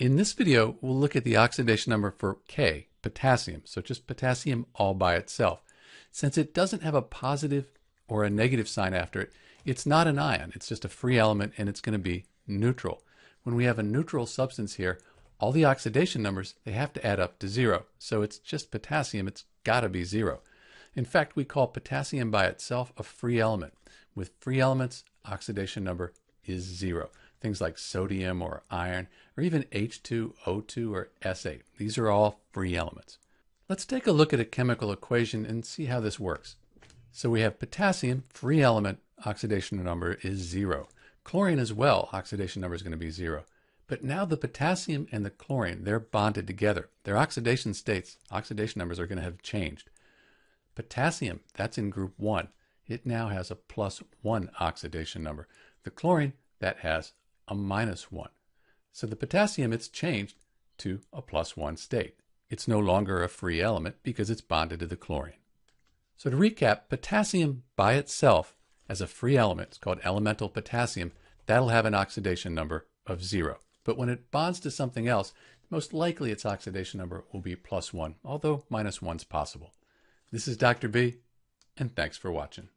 In this video, we'll look at the oxidation number for K, potassium, so just potassium all by itself. Since it doesn't have a positive or a negative sign after it, it's not an ion, it's just a free element and it's going to be neutral. When we have a neutral substance here, all the oxidation numbers, they have to add up to zero. So it's just potassium, it's got to be zero. In fact, we call potassium by itself a free element. With free elements, oxidation number is zero things like sodium or iron, or even H2O2 or S8. These are all free elements. Let's take a look at a chemical equation and see how this works. So we have potassium, free element, oxidation number is zero. Chlorine as well, oxidation number is going to be zero. But now the potassium and the chlorine, they're bonded together. Their oxidation states, oxidation numbers are going to have changed. Potassium, that's in group 1. It now has a plus 1 oxidation number. The chlorine, that has a minus 1. So the potassium, it's changed to a plus 1 state. It's no longer a free element because it's bonded to the chlorine. So to recap, potassium by itself as a free element, it's called elemental potassium, that'll have an oxidation number of 0. But when it bonds to something else, most likely its oxidation number will be plus 1, although minus minus 1's possible. This is Dr. B, and thanks for watching.